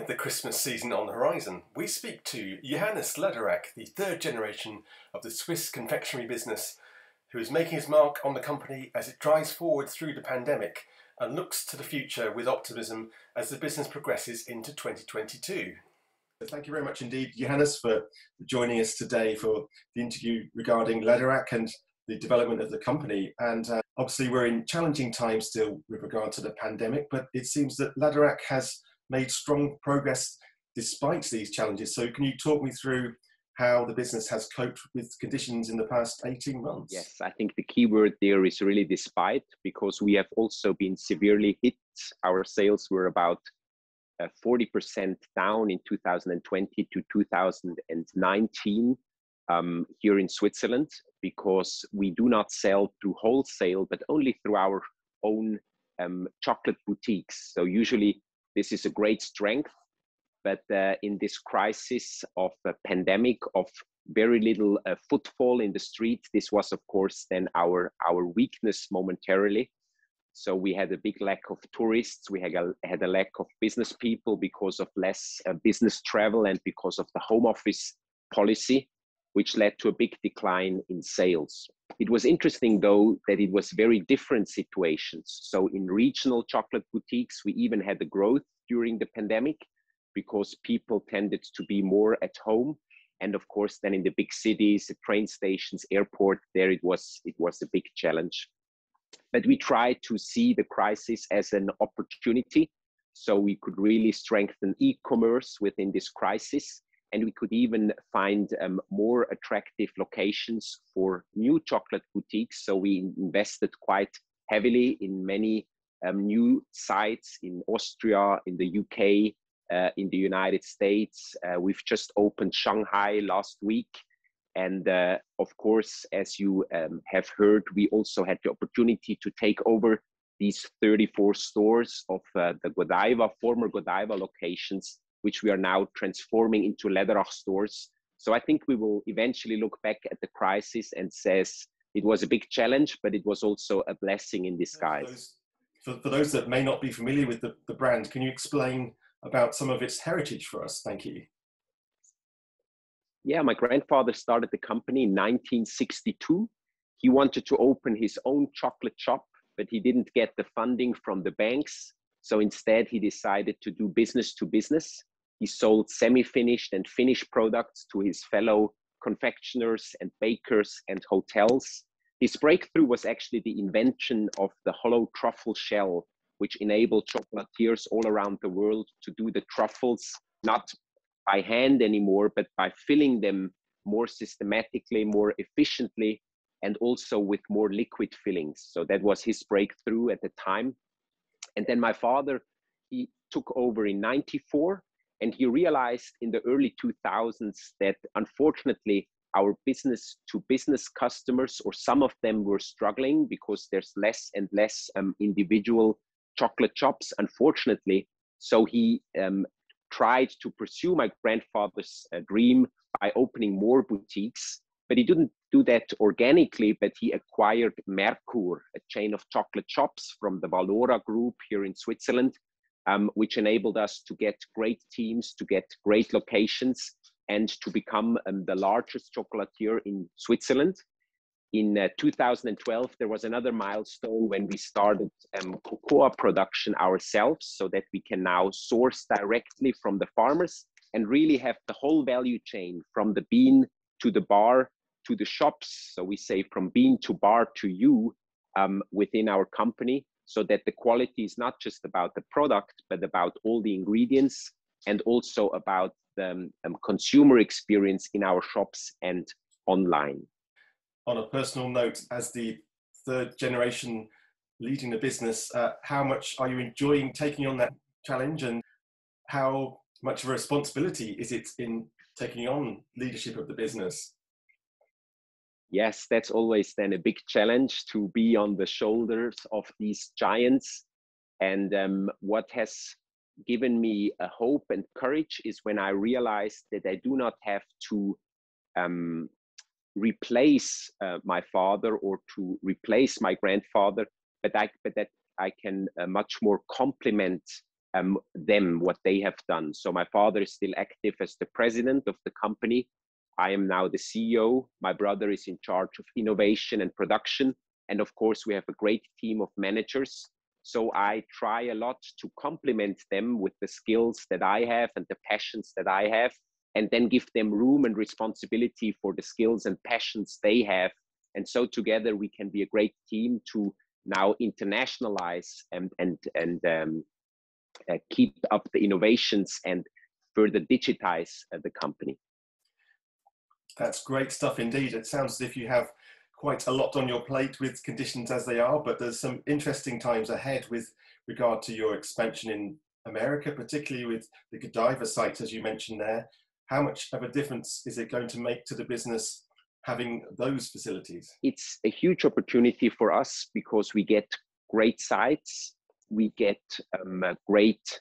With the Christmas season on the horizon, we speak to Johannes Läderach, the third generation of the Swiss confectionery business, who is making his mark on the company as it drives forward through the pandemic and looks to the future with optimism as the business progresses into 2022. Thank you very much indeed, Johannes, for joining us today for the interview regarding Läderach and the development of the company. And uh, obviously, we're in challenging times still with regard to the pandemic, but it seems that Läderach has made strong progress despite these challenges. So, can you talk me through how the business has coped with conditions in the past 18 months? Yes, I think the key word there is really despite, because we have also been severely hit. Our sales were about uh, 40% down in 2020 to 2019 um, here in Switzerland, because we do not sell through wholesale, but only through our own um, chocolate boutiques. So, usually this is a great strength, but uh, in this crisis of a pandemic of very little uh, footfall in the street, this was of course then our our weakness momentarily. So we had a big lack of tourists. We had a, had a lack of business people because of less uh, business travel and because of the home office policy, which led to a big decline in sales. It was interesting though that it was very different situations. So in regional chocolate boutiques, we even had a growth during the pandemic because people tended to be more at home. And of course, then in the big cities, the train stations, airport, there it was it was a big challenge. But we tried to see the crisis as an opportunity. So we could really strengthen e-commerce within this crisis and we could even find um, more attractive locations for new chocolate boutiques. So we invested quite heavily in many um, new sites in Austria, in the UK, uh, in the United States. Uh, we've just opened Shanghai last week. And uh, of course, as you um, have heard, we also had the opportunity to take over these 34 stores of uh, the Godiva, former Godiva locations which we are now transforming into Läderach stores. So I think we will eventually look back at the crisis and says it was a big challenge, but it was also a blessing in disguise. For for those that may not be familiar with the, the brand, can you explain about some of its heritage for us? Thank you. Yeah, my grandfather started the company in 1962. He wanted to open his own chocolate shop, but he didn't get the funding from the banks. So instead, he decided to do business to business. He sold semi-finished and finished products to his fellow confectioners and bakers and hotels. His breakthrough was actually the invention of the hollow truffle shell, which enabled chocolatiers all around the world to do the truffles not by hand anymore, but by filling them more systematically, more efficiently, and also with more liquid fillings. So that was his breakthrough at the time. And then my father, he took over in 94 and he realized in the early 2000s that unfortunately our business to business customers or some of them were struggling because there's less and less um, individual chocolate shops unfortunately. So he um, tried to pursue my grandfather's uh, dream by opening more boutiques but he didn't do that organically but he acquired merkur a chain of chocolate shops from the valora group here in switzerland um, which enabled us to get great teams, to get great locations, and to become um, the largest chocolatier in Switzerland. In uh, 2012, there was another milestone when we started um, cocoa production ourselves so that we can now source directly from the farmers and really have the whole value chain from the bean to the bar to the shops. So we say from bean to bar to you um, within our company so that the quality is not just about the product, but about all the ingredients and also about the um, um, consumer experience in our shops and online. On a personal note, as the third generation leading the business, uh, how much are you enjoying taking on that challenge and how much of a responsibility is it in taking on leadership of the business? Yes, that's always then a big challenge to be on the shoulders of these giants. And um, what has given me a hope and courage is when I realized that I do not have to um, replace uh, my father or to replace my grandfather, but I, but that I can uh, much more complement um, them what they have done. So my father is still active as the president of the company. I am now the CEO. My brother is in charge of innovation and production. And of course, we have a great team of managers. So I try a lot to complement them with the skills that I have and the passions that I have, and then give them room and responsibility for the skills and passions they have. And so together we can be a great team to now internationalize and and and um, uh, keep up the innovations and further digitize uh, the company. That's great stuff indeed. It sounds as if you have quite a lot on your plate with conditions as they are, but there's some interesting times ahead with regard to your expansion in America, particularly with the Godiva site, as you mentioned there. How much of a difference is it going to make to the business having those facilities? It's a huge opportunity for us because we get great sites, we get um, great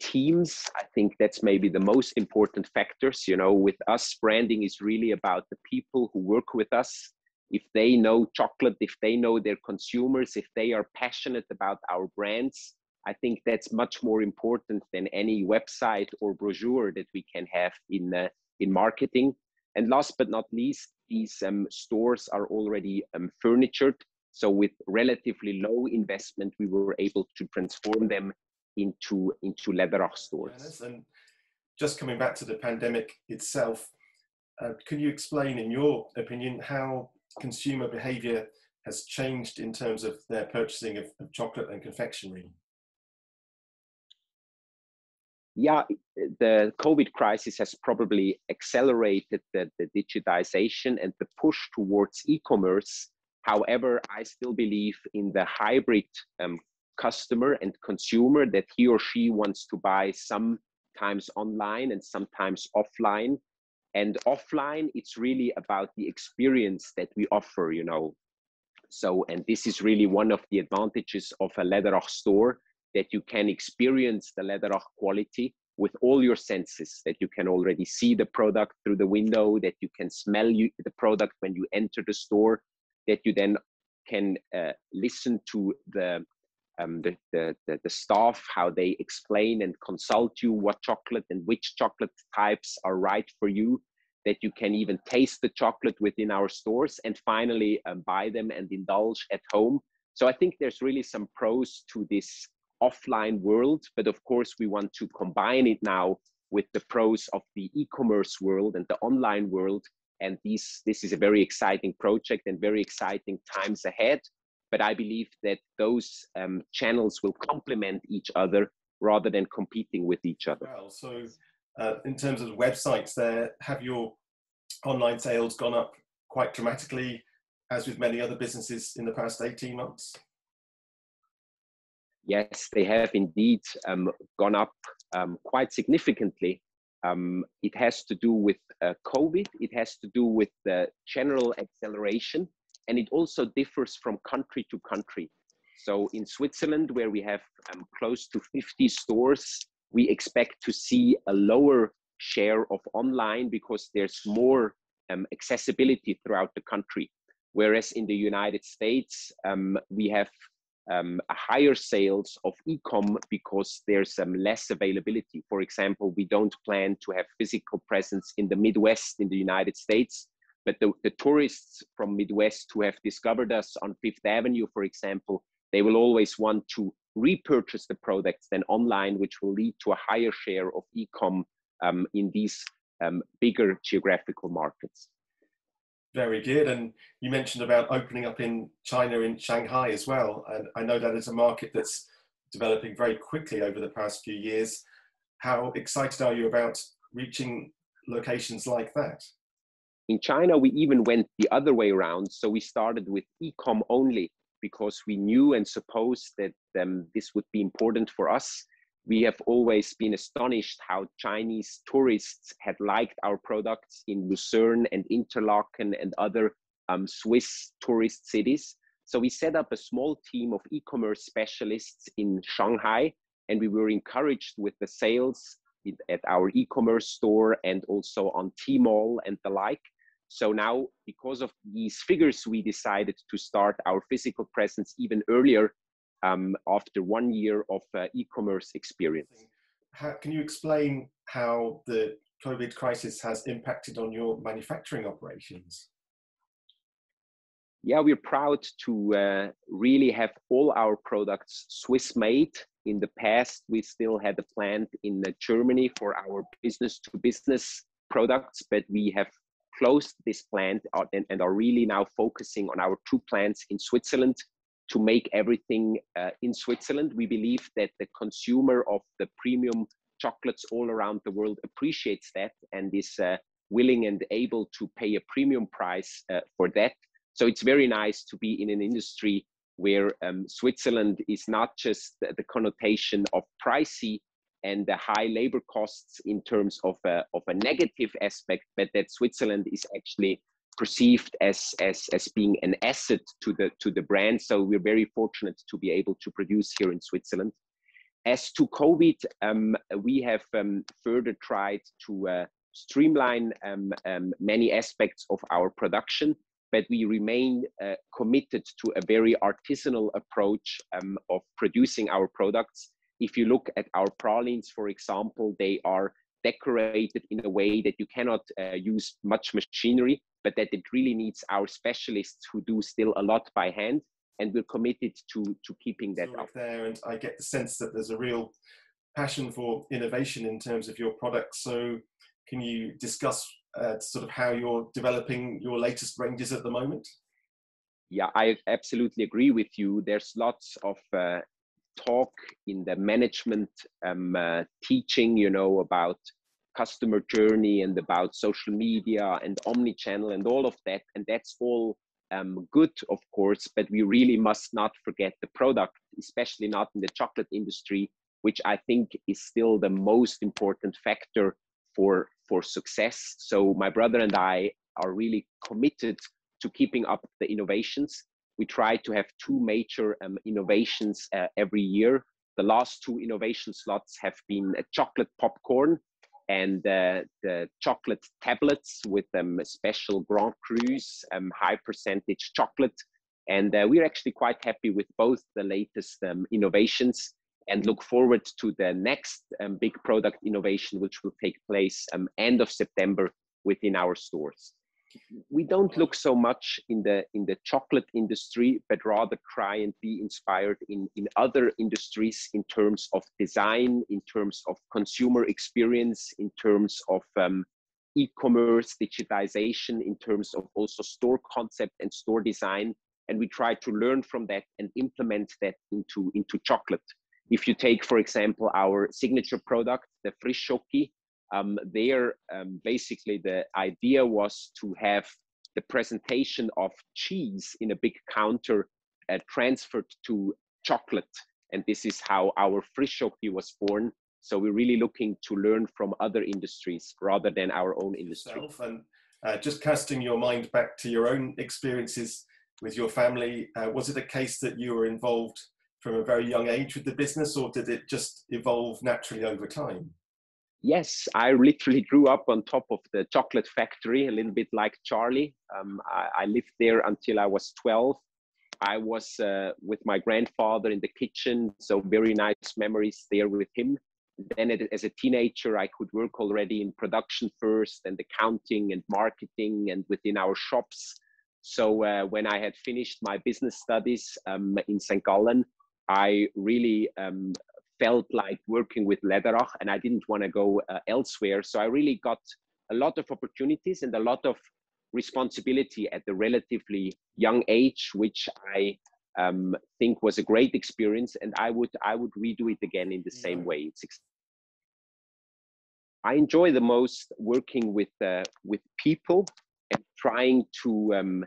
teams. I think that's maybe the most important factors. You know, with us, branding is really about the people who work with us. If they know chocolate, if they know their consumers, if they are passionate about our brands, I think that's much more important than any website or brochure that we can have in uh, in marketing. And last but not least, these um, stores are already um, furnitured. So with relatively low investment, we were able to transform them into into Läderach stores. And just coming back to the pandemic itself, uh, can you explain, in your opinion, how consumer behaviour has changed in terms of their purchasing of, of chocolate and confectionery? yeah, the COVID crisis has probably accelerated the, the digitization and the push towards e-commerce. However, I still believe in the hybrid um, customer and consumer that he or she wants to buy sometimes online and sometimes offline. And offline, it's really about the experience that we offer, you know. So, and this is really one of the advantages of a Läderach store that you can experience the Läderach quality with all your senses, that you can already see the product through the window, that you can smell you, the product when you enter the store, that you then can uh, listen to the, um, the, the, the, the staff, how they explain and consult you what chocolate and which chocolate types are right for you, that you can even taste the chocolate within our stores and finally um, buy them and indulge at home. So I think there's really some pros to this offline world, but of course we want to combine it now with the pros of the e-commerce world and the online world. And this, this is a very exciting project and very exciting times ahead. But I believe that those um, channels will complement each other rather than competing with each other. Well, so uh, in terms of websites there, have your online sales gone up quite dramatically as with many other businesses in the past 18 months? yes, they have indeed um, gone up um, quite significantly. Um, it has to do with uh, COVID, it has to do with the general acceleration, and it also differs from country to country. So in Switzerland, where we have um, close to 50 stores, we expect to see a lower share of online because there's more um, accessibility throughout the country. Whereas in the United States, um, we have um, higher sales of e-com because there's um, less availability. For example, we don't plan to have physical presence in the Midwest in the United States, but the, the tourists from Midwest who have discovered us on Fifth Avenue, for example, they will always want to repurchase the products then online, which will lead to a higher share of e-com um, in these um, bigger geographical markets. Very good. And you mentioned about opening up in China, in Shanghai as well. And I know that is a market that's developing very quickly over the past few years. How excited are you about reaching locations like that? In China, we even went the other way around. So we started with e-com only because we knew and supposed that um, this would be important for us we have always been astonished how Chinese tourists had liked our products in Lucerne and Interlaken and other um, Swiss tourist cities. So we set up a small team of e-commerce specialists in Shanghai, and we were encouraged with the sales at our e-commerce store and also on Tmall and the like. So now, because of these figures, we decided to start our physical presence even earlier um, after one year of uh, e-commerce experience. How, can you explain how the COVID crisis has impacted on your manufacturing operations? Yeah, we're proud to uh, really have all our products Swiss made. In the past, we still had a plant in uh, Germany for our business to business products, but we have closed this plant and, and, are really now focusing on our two plants in Switzerland to make everything uh, in Switzerland. We believe that the consumer of the premium chocolates all around the world appreciates that and is uh, willing and able to pay a premium price uh, for that. So it's very nice to be in an industry where um, Switzerland is not just the, the, connotation of pricey and the high labor costs in terms of a, of a negative aspect, but that Switzerland is actually perceived as, as, as being an asset to the, to the brand. So we're very fortunate to be able to produce here in Switzerland. As to COVID, um, we have um, further tried to uh, streamline um, um many aspects of our production, but we remain uh, committed to a very artisanal approach um, of producing our products. If you look at our pralines, for example, they are decorated in a way that you cannot uh, use much machinery but that it really needs our specialists who do still a lot by hand and we're committed to to keeping that up. there and i get the sense that there's a real passion for innovation in terms of your products so can you discuss uh, sort of how you're developing your latest ranges at the moment? Yeah i absolutely agree with you. There's lots of uh, talk in the management um, uh, teaching you know about customer journey and about social media and omni-channel and all of that. And that's all um, good of course but we really must not forget the product especially not in the chocolate industry which i think is still the most important factor for for success. So my brother and i are really committed to keeping up the innovations we try to have two major um, innovations uh, every year the last two innovation slots have been a chocolate popcorn and uh, the chocolate tablets with um, special Grand Crus, um, high percentage chocolate. And uh, we're actually quite happy with both the latest um, innovations and look forward to the next um, big product innovation, which will take place um, end of September within our stores we don't look so much in the in the chocolate industry but rather try and be inspired in in other industries in terms of design in terms of consumer experience in terms of um, e-commerce digitization in terms of also store concept and store design. And we try to learn from that and implement that into into chocolate. If you take for example our signature product the FrischSchoggi um, there um, basically the idea was to have the presentation of cheese in a big counter uh, transferred to chocolate. And this is how our FrischSchoggi was born. So we're really looking to learn from other industries rather than our own industry. And uh, just casting your mind back to your own experiences with your family uh, was it a case that you were involved from a very young age with the business or did it just evolve naturally over time Yes, I literally grew up on top of the chocolate factory, a little bit like Charlie. Um, I, I, lived there until I was 12. I was uh, with my grandfather in the kitchen, so very nice memories there with him. Then, as a teenager, I could work already in production first and accounting and marketing and within our shops. So, uh, when I had finished my business studies um, in St. Gallen, I really um, felt like working with Läderach and I didn't want to go uh, elsewhere. So I really got a lot of opportunities and a lot of responsibility at the relatively young age, which I um, think was a great experience. And I would I would redo it again in the yeah. same way. It's I enjoy the most working with uh, with people and trying to um,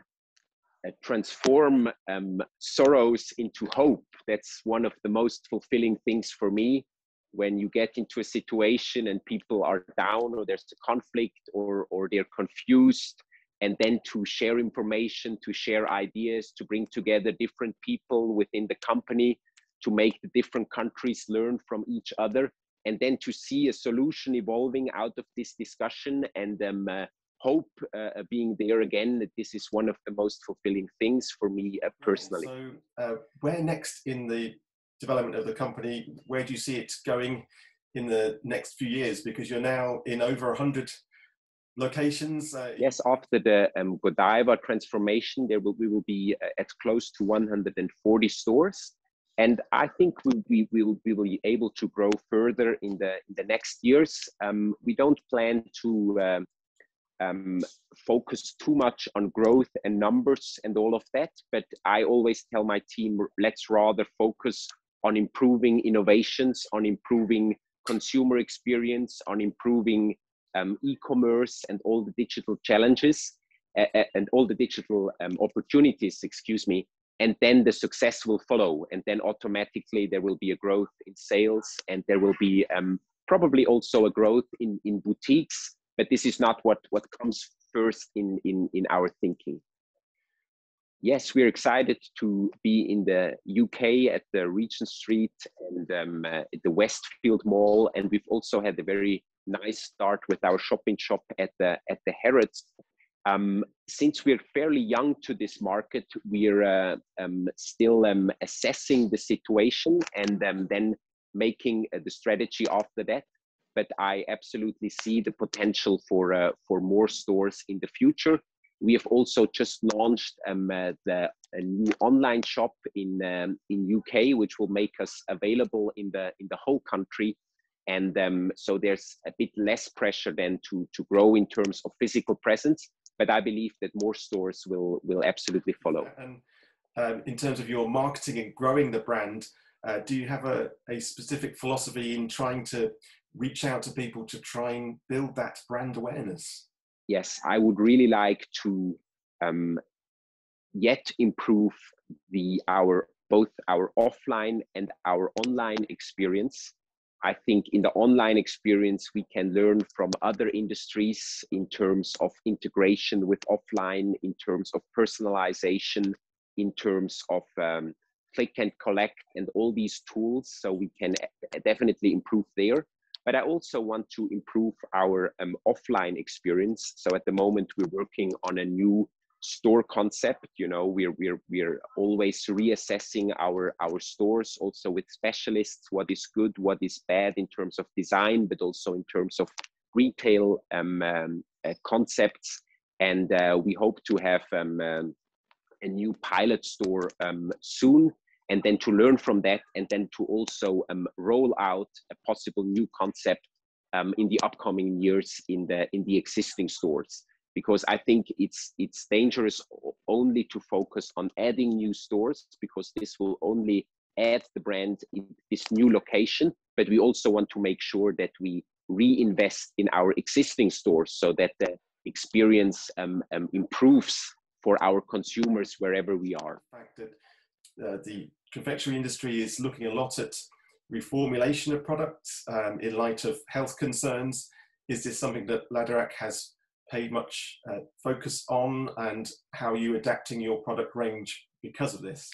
transform um, sorrows into hope. That's one of the most fulfilling things for me when you get into a situation and people are down or there's a conflict or, or they're confused and then to share information, to share ideas, to bring together different people within the company, to make the different countries learn from each other, and then to see a solution evolving out of this discussion and um, uh, hope uh, being there again. That this is one of the most fulfilling things for me uh, personally. So, uh, where next in the development of the company? Where do you see it going in the next few years? Because you're now in over 100 locations. Uh, yes, after the um, Godiva transformation, there will we will be uh, at close to 140 stores, and I think we, we, we, will, we will be able to grow further in the in the next years. Um, we don't plan to. Um, focus too much on growth and numbers and all of that. But I always tell my team, let's rather focus on improving innovations, on improving consumer experience, on improving um, e-commerce and all the digital challenges uh, and all the digital um, opportunities, excuse me, and then the success will follow. And then automatically there will be a growth in sales and there will be um, probably also a growth in, in boutiques, but this is not what, what comes first in, in, in our thinking. Yes, we're excited to be in the UK at the Regent Street and um, uh, the Westfield Mall, and we've also had a very nice start with our shopping shop at the at the Harrods. Um, since we're fairly young to this market, we're uh, um, still um, assessing the situation and um, then making uh, the strategy after that. But I absolutely see the potential for uh, for more stores in the future. We have also just launched um, uh, the a new online shop in um, in UK, which will make us available in the in the whole country and um, so there's a bit less pressure then to to grow in terms of physical presence but i believe that more stores will will absolutely follow and um, in terms of your marketing and growing the brand uh, do you have a, a specific philosophy in trying to reach out to people to try and build that brand awareness yes i would really like to um, yet improve the our both our offline and our online experience I think in the online experience, we can learn from other industries in terms of integration with offline, in terms of personalization, in terms of um, click and collect and all these tools. So we can definitely improve there. But I also want to improve our um, offline experience. So at the moment, we're working on a new store concept you know we're we're we're always reassessing our our stores also with specialists what is good what is bad in terms of design but also in terms of retail um, um, uh, concepts and uh, we hope to have um, um a new pilot store um, soon and then to learn from that and then to also um, roll out a possible new concept in the upcoming years in the in the existing stores because I think it's it's dangerous only to focus on adding new stores because this will only add the brand in this new location. But we also want to make sure that we reinvest in our existing stores so that the experience um, um, improves for our consumers wherever we are. Uh, the confectionery industry is looking a lot at reformulation of products um, in light of health concerns. Is this something that Läderach has paid much uh, focus on and how are you adapting your product range because of this?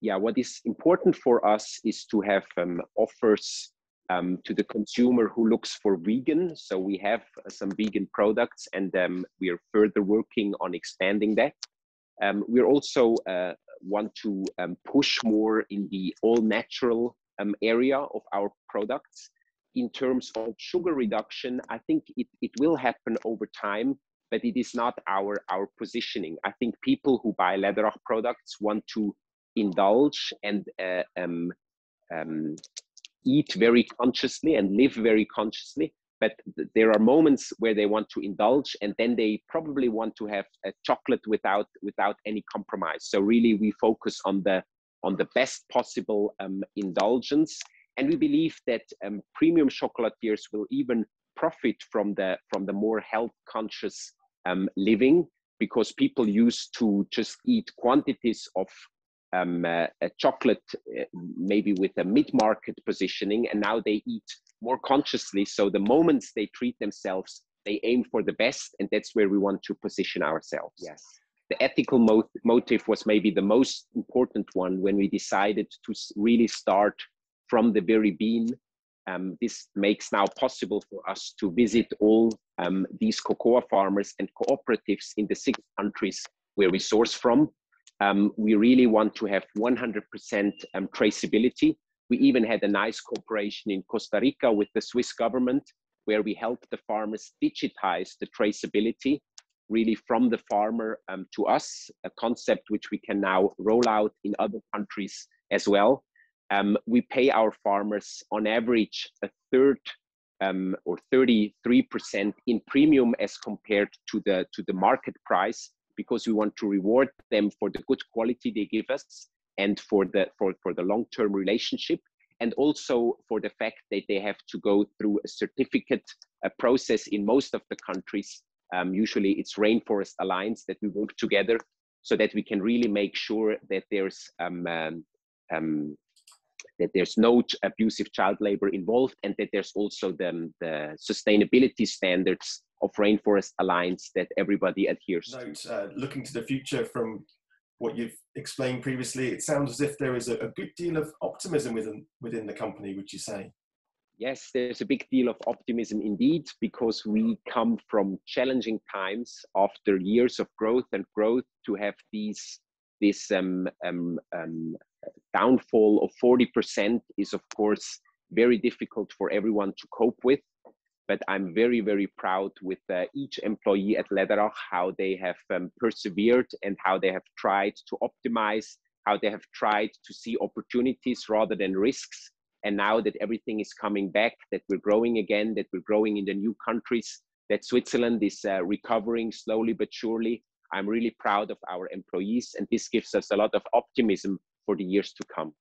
Yeah, what is important for us is to have um, offers um, to the consumer who looks for vegan. So we have uh, some vegan products and um, we are further working on expanding that. Um, we also uh, want to um, push more in the all natural um, area of our products in terms of sugar reduction, I think it, it will happen over time, but it is not our, our positioning. I think people who buy Läderach products want to indulge and uh, um, um, eat very consciously and live very consciously. But there are moments where they want to indulge, and then they probably want to have a chocolate without without any compromise. So really, we focus on the on the best possible um, indulgence and we believe that um, premium chocolatiers will even profit from the from the more health conscious um, living because people used to just eat quantities of um, uh, chocolate uh, maybe with a mid-market positioning and now they eat more consciously so the moments they treat themselves they aim for the best and that's where we want to position ourselves yes the ethical mo- motive was maybe the most important one when we decided to really start from the very bean. Um, this makes now possible for us to visit all um, these cocoa farmers and cooperatives in the six countries where we source from. Um, we really want to have 100% um, traceability. We even had a nice cooperation in Costa Rica with the Swiss government, where we helped the farmers digitize the traceability really from the farmer um, to us, a concept which we can now roll out in other countries as well. Um, we pay our farmers on average a third um, or 33% in premium as compared to the to the market price because we want to reward them for the good quality they give us and for the for, for the long-term relationship and also for the fact that they have to go through a certificate a process in most of the countries. Um, usually it's rainforest alliance that we work together so that we can really make sure that there's um, um, um that there's no abusive child labor involved and that there's also the, the sustainability standards of Rainforest Alliance that everybody adheres Note, to. Uh, looking to the future from what you've explained previously, it sounds as if there is a, a good deal of optimism within, within the company, would you say? Yes, there's a big deal of optimism indeed, because we come from challenging times after years of growth and growth to have these this um, um, um, downfall of 40% is of course very difficult for everyone to cope with but i'm very very proud with uh, each employee at Läderach how they have um, persevered and how they have tried to optimize how they have tried to see opportunities rather than risks and now that everything is coming back that we're growing again that we're growing in the new countries that switzerland is uh, recovering slowly but surely i'm really proud of our employees and this gives us a lot of optimism for the years to come.